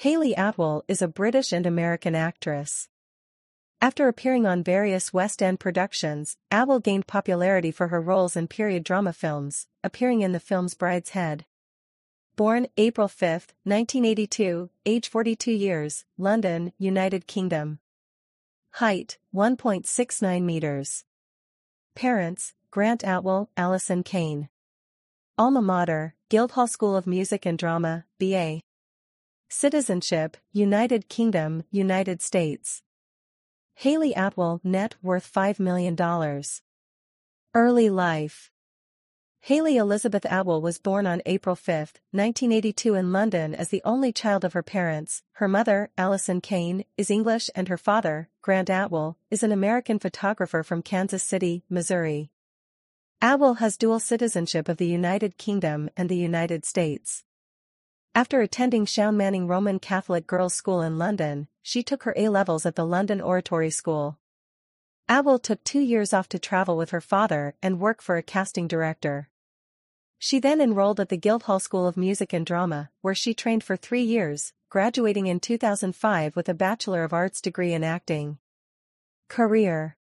Hayley Atwell is a British and American actress. After appearing on various West End productions, Atwell gained popularity for her roles in period drama films, appearing in the films Brideshead. Born April 5, 1982, age 42 years, London, United Kingdom. Height, 1.69 meters. Parents, Grant Atwell, Alison Kane. Alma Mater, Guildhall School of Music and Drama, B.A. Citizenship, United Kingdom, United States. Hayley Atwell net worth $5 million. Early life. Hayley Elizabeth Atwell was born on April 5, 1982 in London as the only child of her parents. Her mother, Alison Kane, is English and her father, Grant Atwell, is an American photographer from Kansas City, Missouri. Atwell has dual citizenship of the United Kingdom and the United States. After attending Sion Manning Roman Catholic Girls' School in London, she took her A-levels at the London Oratory School. Atwell took two years off to travel with her father and work for a casting director. She then enrolled at the Guildhall School of Music and Drama, where she trained for three years, graduating in 2005 with a Bachelor of Arts degree in acting. Career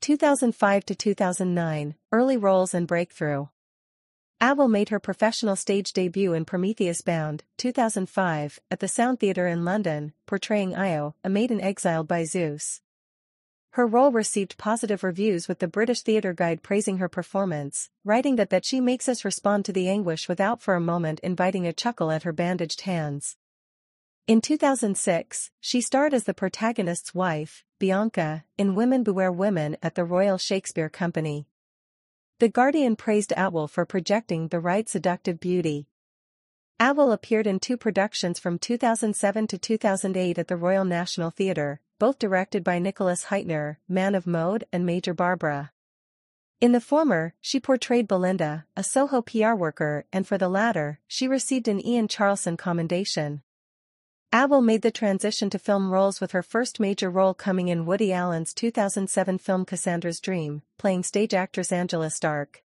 2005 to 2009, early roles and breakthrough. Atwell made her professional stage debut in Prometheus Bound, 2005, at the Sound Theatre in London, portraying Io, a maiden exiled by Zeus. Her role received positive reviews with the British Theatre Guide praising her performance, writing that that she makes us respond to the anguish without for a moment inviting a chuckle at her bandaged hands. In 2006, she starred as the protagonist's wife, Bianca, in Women Beware Women at the Royal Shakespeare Company. The Guardian praised Atwell for projecting the right seductive beauty. Atwell appeared in two productions from 2007 to 2008 at the Royal National Theatre, both directed by Nicholas Hytner, Man of Mode and Major Barbara. In the former, she portrayed Belinda, a Soho PR worker and for the latter, she received an Ian Charleson commendation. Atwell made the transition to film roles with her first major role coming in Woody Allen's 2007 film Cassandra's Dream, playing stage actress Angela Stark.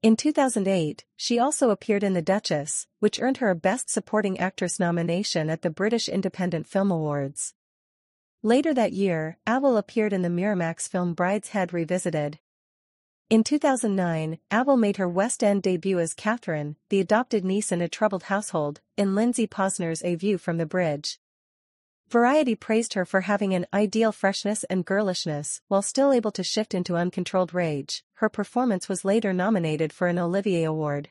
In 2008, she also appeared in The Duchess, which earned her a Best Supporting Actress nomination at the British Independent Film Awards. Later that year, Atwell appeared in the Miramax film Brideshead Revisited. In 2009, Atwell made her West End debut as Catherine, the adopted niece in a troubled household, in Lindsay Posner's A View from the Bridge. Variety praised her for having an ideal freshness and girlishness while still able to shift into uncontrolled rage. Her performance was later nominated for an Olivier Award.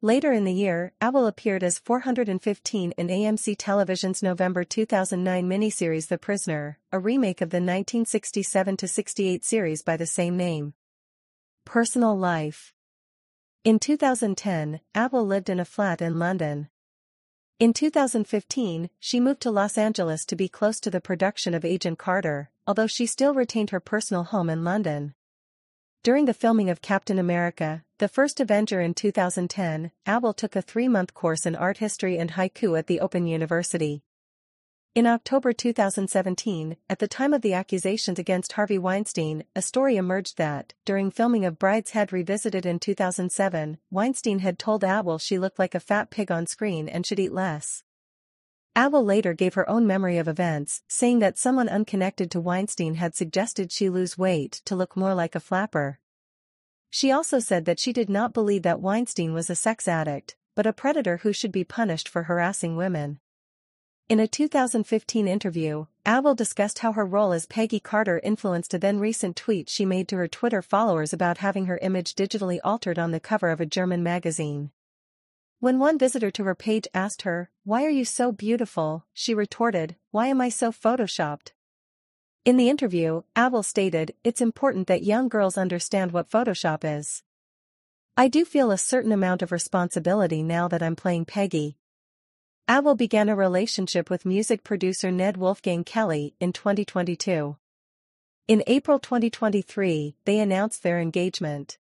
Later in the year, Atwell appeared as 415 in AMC Television's November 2009 miniseries The Prisoner, a remake of the 1967-68 series by the same name. Personal life. In 2010, Atwell lived in a flat in London. In 2015, she moved to Los Angeles to be close to the production of Agent Carter, although she still retained her personal home in London. During the filming of Captain America, the first Avenger in 2010, Atwell took a three-month course in art history and haiku at the Open University. In October 2017, at the time of the accusations against Harvey Weinstein, a story emerged that, during filming of Brideshead Revisited in 2007, Weinstein had told Atwell she looked like a fat pig on screen and should eat less. Atwell later gave her own memory of events, saying that someone unconnected to Weinstein had suggested she lose weight to look more like a flapper. She also said that she did not believe that Weinstein was a sex addict, but a predator who should be punished for harassing women. In a 2015 interview, Atwell discussed how her role as Peggy Carter influenced a then-recent tweet she made to her Twitter followers about having her image digitally altered on the cover of a German magazine. When one visitor to her page asked her, why are you so beautiful, she retorted, why am I so photoshopped? In the interview, Atwell stated, it's important that young girls understand what Photoshop is. I do feel a certain amount of responsibility now that I'm playing Peggy, Atwell began a relationship with music producer Ned Wolfgang Kelly in 2022. In April 2023, they announced their engagement.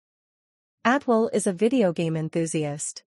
Atwell is a video game enthusiast.